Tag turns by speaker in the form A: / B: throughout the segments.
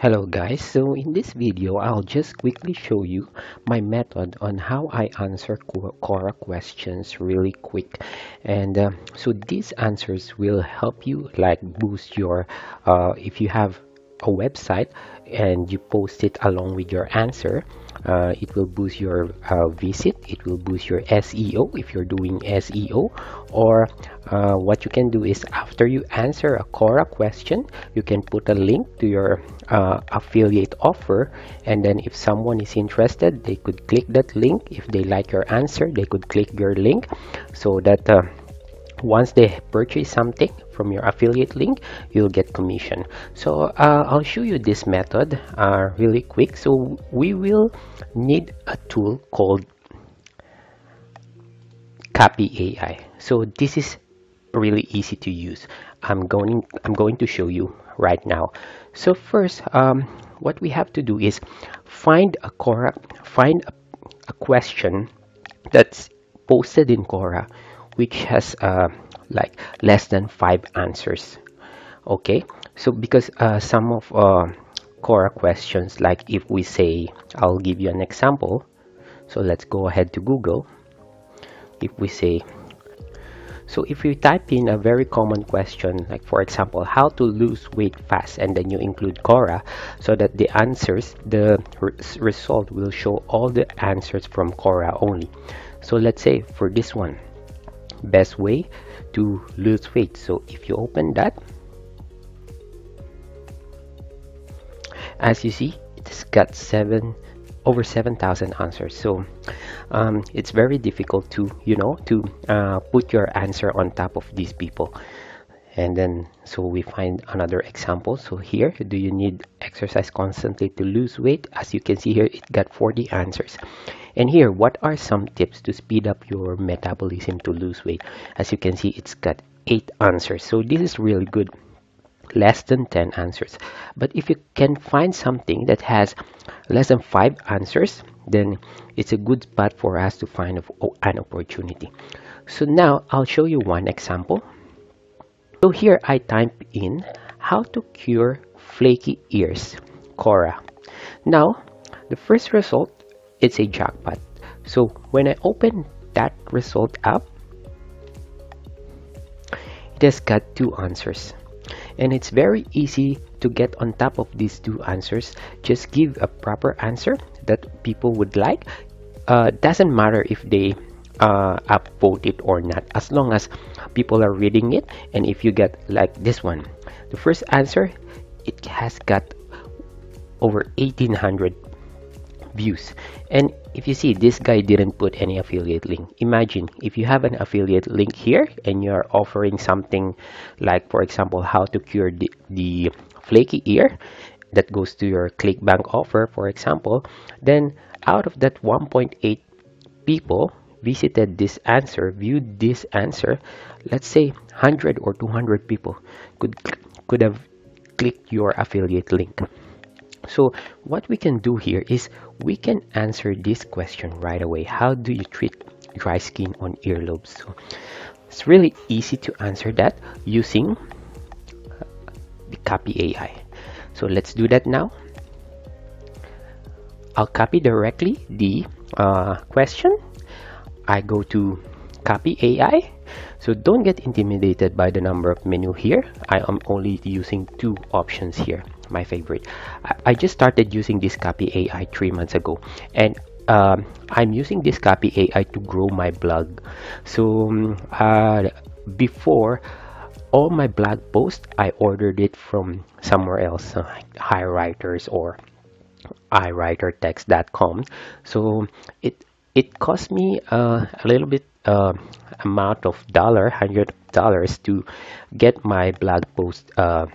A: Hello guys, so in this video I'll just quickly show you my method on how I answer Quora questions really quick. And uh, so these answers will help you like boost your uh, if you have a website and you post it along with your answer uh, it will boost your uh, visit it will boost your SEO if you're doing SEO or uh, what you can do is after you answer a Quora question you can put a link to your uh, affiliate offer and then if someone is interested they could click that link. If they like your answer they could click your link so that uh, once they purchase something from your affiliate link you'll get commission. So uh, I'll show you this method uh, really quick. So we will need a tool called copy AI so this is really easy to use. I'm going I'm going to show you right now. So first um, what we have to do is find a Quora find a, a question that's posted in Quora which has uh, like less than five answers. Okay? So because uh, some of uh, Quora questions like if we say I'll give you an example. So let's go ahead to Google. If we say so if you type in a very common question like for example how to lose weight fast and then you include Quora so that the answers the re result will show all the answers from Quora only. So let's say for this one best way to lose weight. So if you open that as you see it's got seven over 7,000 answers. So um, it's very difficult to you know to uh, put your answer on top of these people. And then so we find another example. So here do you need exercise constantly to lose weight? As you can see here it got 40 answers and here what are some tips to speed up your metabolism to lose weight? As you can see it's got eight answers. So this is really good. Less than 10 answers. But if you can find something that has less than five answers then it's a good spot for us to find an opportunity. So now I'll show you one example. So here I type in how to cure flaky ears, Quora. Now, the first result, it's a jackpot. So when I open that result up, it has got two answers. And it's very easy to get on top of these two answers. Just give a proper answer that people would like. Uh, doesn't matter if they uh, upvote it or not as long as people are reading it and if you get like this one the first answer it has got over 1800 views and if you see this guy didn't put any affiliate link imagine if you have an affiliate link here and you're offering something like for example how to cure the, the flaky ear that goes to your clickbank offer for example then out of that 1.8 people visited this answer, viewed this answer, let's say 100 or 200 people could could have clicked your affiliate link. So what we can do here is we can answer this question right away. How do you treat dry skin on earlobes? So it's really easy to answer that using the copy AI. So let's do that now. I'll copy directly the uh, question I go to copy AI. So don't get intimidated by the number of menu here. I am only using two options here, my favorite. I, I just started using this copy AI three months ago and um, I'm using this copy AI to grow my blog. So um, uh, before all my blog posts, I ordered it from somewhere else, uh, HighWriters or iWriterText.com. So it it cost me uh, a little bit uh, amount of dollar hundred dollars to get my blog post uh,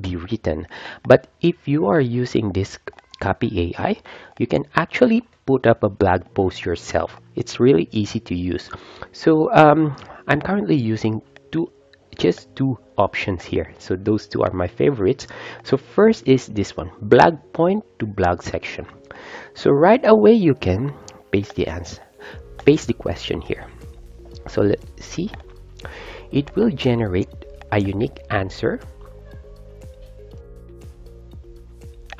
A: be written. But if you are using this copy AI you can actually put up a blog post yourself. It's really easy to use. So um, I'm currently using two just two options here. So those two are my favorites. So first is this one blog point to blog section. So right away you can paste the answer paste the question here. So let's see. It will generate a unique answer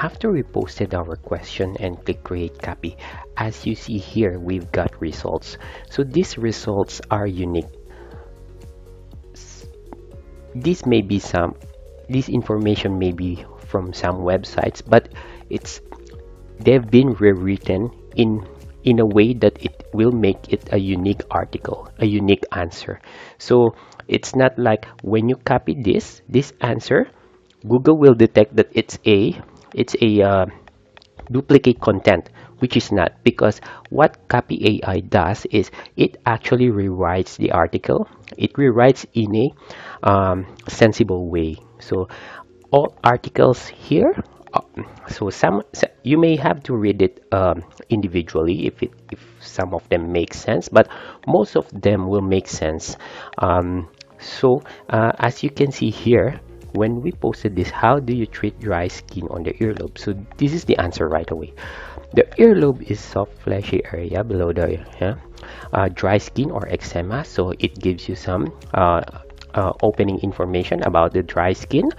A: after we posted our question and click create copy as you see here we've got results. So these results are unique. This may be some this information may be from some websites but it's they've been rewritten in in a way that it will make it a unique article a unique answer. So it's not like when you copy this this answer google will detect that it's a it's a uh, duplicate content which is not because what copy AI does is it actually rewrites the article. It rewrites in a um, sensible way. So all articles here uh, so some you may have to read it um, individually if it if some of them make sense but most of them will make sense. Um, so uh, as you can see here when we posted this how do you treat dry skin on the earlobe? So this is the answer right away. The earlobe is soft fleshy area below the yeah, uh, dry skin or eczema. So it gives you some uh, uh, opening information about the dry skin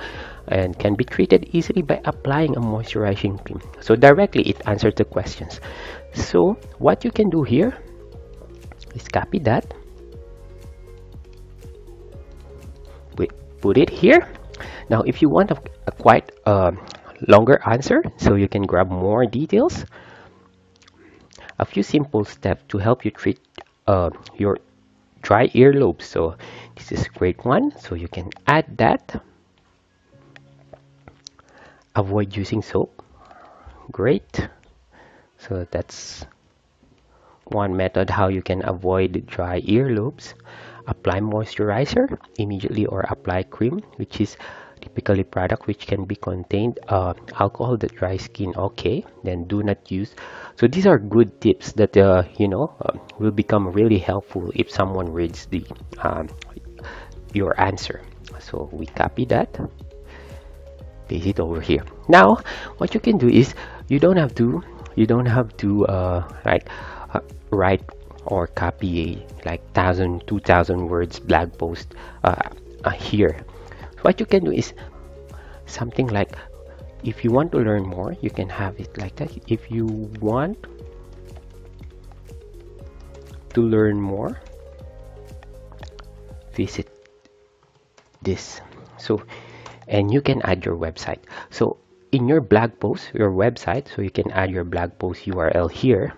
A: and can be treated easily by applying a moisturizing cream. So directly it answers the questions. So what you can do here is copy that. We put it here now if you want a, a quite uh, longer answer so you can grab more details a few simple steps to help you treat uh, your dry earlobes. So this is great one. So you can add that. Avoid using soap. Great. So that's one method how you can avoid dry earlobes. Apply moisturizer immediately or apply cream which is typically product which can be contained uh, alcohol that dry skin okay then do not use. So these are good tips that uh, you know uh, will become really helpful if someone reads the um, your answer. So we copy that paste it over here. Now what you can do is you don't have to you don't have to uh, like uh, write or copy a like thousand two thousand words blog post uh, here what you can do is something like if you want to learn more you can have it like that. If you want to learn more visit this. So and you can add your website. So in your blog post your website so you can add your blog post url here.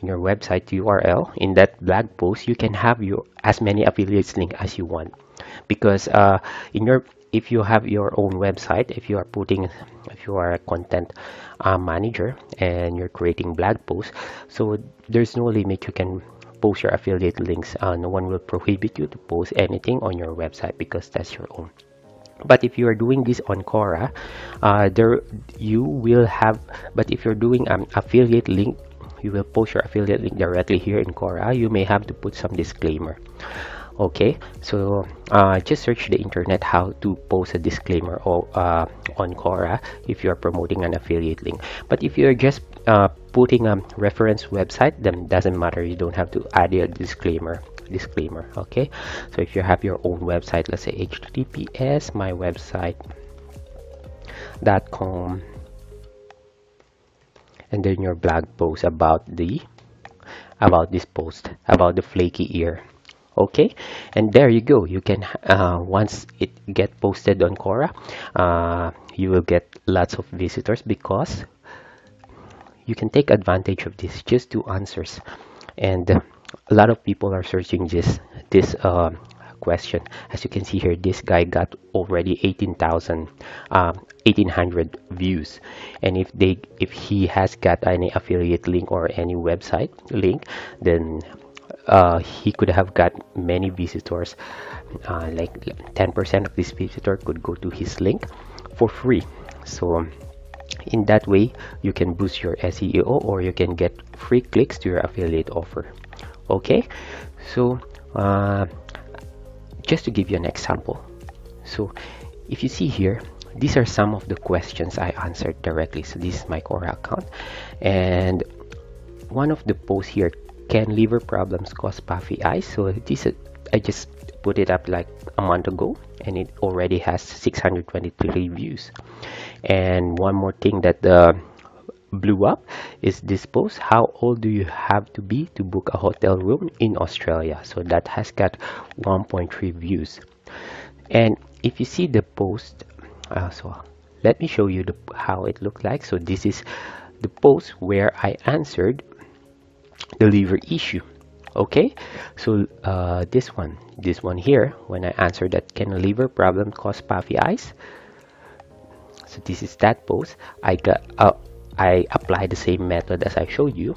A: In your website url in that blog post you can have your as many affiliates link as you want. Because uh, in your if you have your own website if you are putting if you are a content uh, manager and you're creating blog posts so there's no limit. You can post your affiliate links uh, no one will prohibit you to post anything on your website because that's your own. But if you are doing this on Quora uh, there you will have but if you're doing an affiliate link you will post your affiliate link directly here in Quora. You may have to put some disclaimer okay so uh, just search the internet how to post a disclaimer or, uh, on Quora if you are promoting an affiliate link. But if you're just uh, putting a reference website then doesn't matter. You don't have to add a disclaimer disclaimer okay? So if you have your own website let's say https my website dot com and then your blog post about the about this post about the flaky ear okay? And there you go. You can uh, once it get posted on Quora uh, you will get lots of visitors because you can take advantage of this just two answers. And a lot of people are searching this this uh, question. As you can see here this guy got already 18,000 um, 1800 views. And if they if he has got any affiliate link or any website link then uh, he could have got many visitors. Uh, like 10% of this visitor could go to his link for free. So in that way you can boost your SEO or you can get free clicks to your affiliate offer. Okay? So uh, just to give you an example. So if you see here these are some of the questions I answered directly. So this is my Quora account. And one of the posts here can liver problems cause puffy eyes. So this I just put it up like a month ago and it already has 623 views and one more thing that uh, blew up is this post how old do you have to be to book a hotel room in australia? So that has got 1.3 views. And if you see the post uh, so let me show you the, how it looked like. So this is the post where i answered the liver issue. Okay? So uh, this one this one here when I answer that can a liver problem cause puffy eyes? So this is that post. I got uh, I apply the same method as I showed you.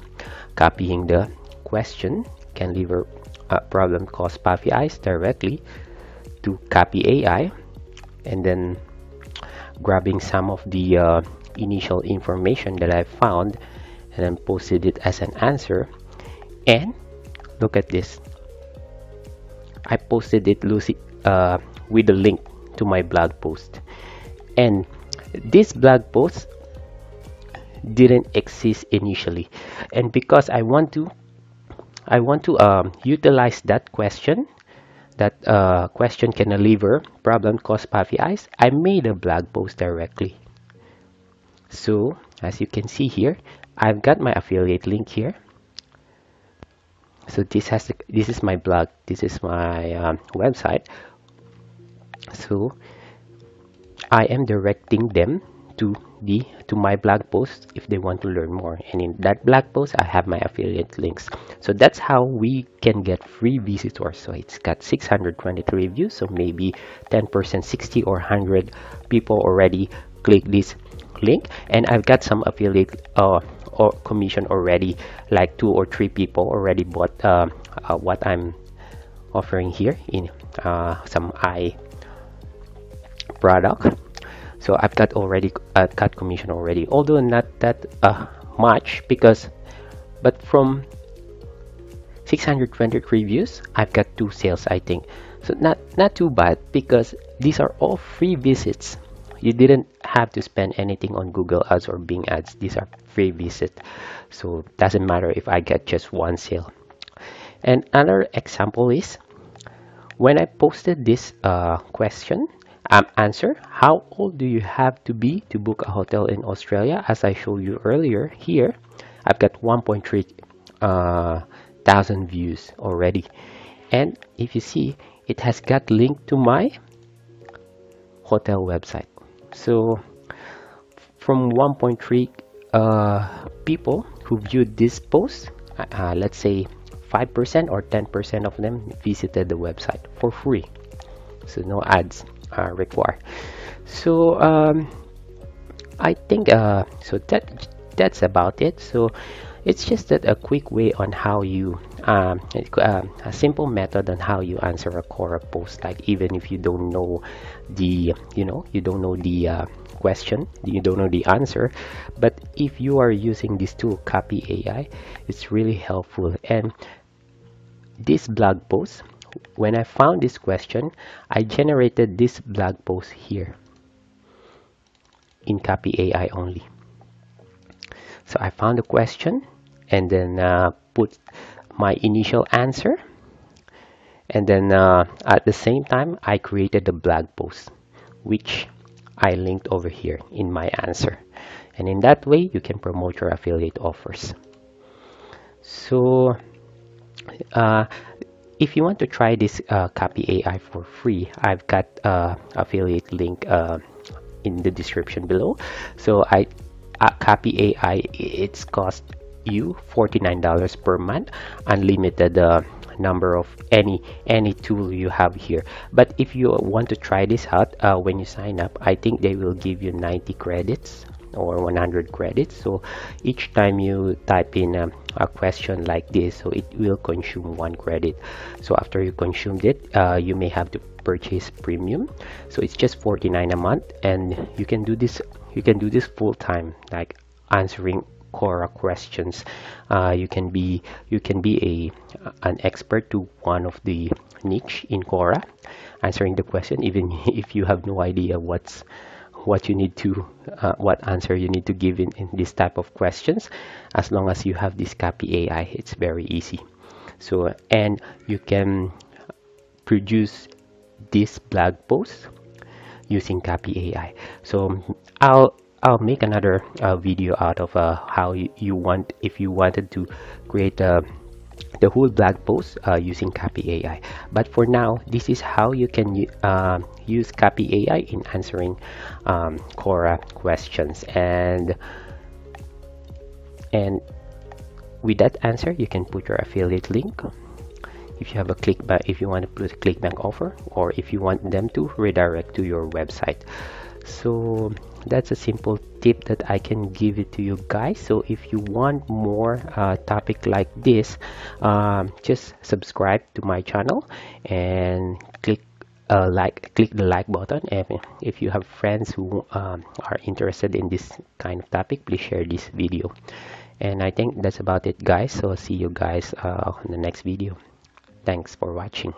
A: Copying the question can liver uh, problem cause puffy eyes directly to copy AI and then grabbing some of the uh, initial information that I found and then posted it as an answer. And look at this. I posted it Lucy uh, with a link to my blog post. And this blog post didn't exist initially. And because I want to I want to um, utilize that question that uh, question can a liver problem cause puffy eyes I made a blog post directly. So as you can see here I've got my affiliate link here. So this has this is my blog this is my um, website. So I am directing them to the to my blog post if they want to learn more. And in that blog post I have my affiliate links. So that's how we can get free visitors so it's got 623 views so maybe 10% 60 or 100 people already click this link. And I've got some affiliate uh, or commission already like two or three people already bought uh, uh, what I'm offering here in uh, some eye product. So I've got already uh, cut commission already. Although not that uh, much because but from 620 reviews I've got two sales I think. So not not too bad because these are all free visits you didn't have to spend anything on Google Ads or Bing Ads. These are free visit. So it doesn't matter if I get just one sale. And another example is when I posted this uh, question um, answer how old do you have to be to book a hotel in Australia? As I showed you earlier here I've got 1.3 uh, thousand views already. And if you see it has got linked to my hotel website so from 1.3 uh, people who viewed this post uh, uh let's say 5% or 10% of them visited the website for free. So no ads are required. So um, I think uh, so that that's about it. So it's just a quick way on how you um, uh, a simple method on how you answer a Quora post like even if you don't know the you know you don't know the uh, question you don't know the answer. But if you are using this tool copy AI it's really helpful. And this blog post when I found this question I generated this blog post here in copy AI only so I found a question and then uh, put my initial answer. And then uh, at the same time I created a blog post which I linked over here in my answer. And in that way you can promote your affiliate offers. So uh, if you want to try this uh, copy AI for free I've got uh, affiliate link uh, in the description below. So I uh, copy AI it's cost you $49 per month unlimited uh, number of any any tool you have here. But if you want to try this out uh, when you sign up I think they will give you 90 credits or 100 credits. So each time you type in a, a, question like this so it will consume one credit. So after you consumed it uh, you may have to purchase premium. So it's just 49 a month and you can do this you can do this full time like answering Quora questions. Uh, you can be you can be a an expert to one of the niche in Quora, answering the question even if you have no idea what's what you need to uh, what answer you need to give in, in this type of questions as long as you have this copy AI it's very easy so and you can produce this blog post using copy AI so I'll I'll make another uh, video out of uh, how you, want if you wanted to create a the whole blog post uh, using copy AI but for now this is how you can uh, use copy AI in answering um, Quora questions. And and with that answer you can put your affiliate link if you have a clickbank if you want to put a clickbank offer or if you want them to redirect to your website. So that's a simple tip that I can give it to you guys. So if you want more uh, topic like this um, just subscribe to my channel and click uh, like click the like button. If, if you have friends who um, are interested in this kind of topic please share this video. And I think that's about it guys. So see you guys uh, in the next video thanks for watching